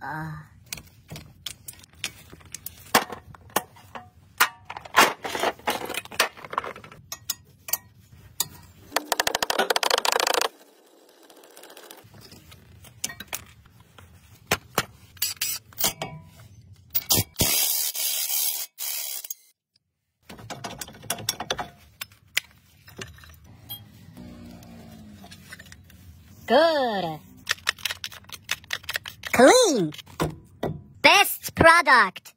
Uh, Good. Clean. Best product.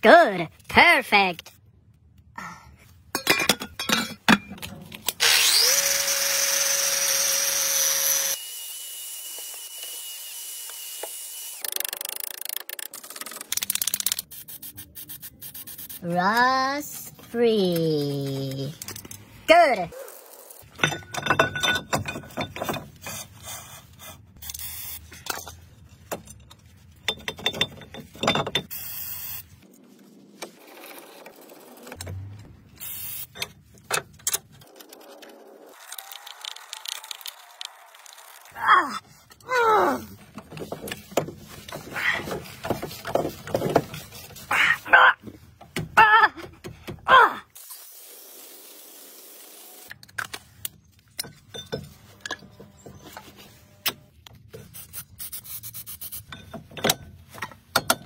Good. Perfect. Rust free. Good.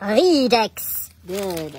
Redex. Good.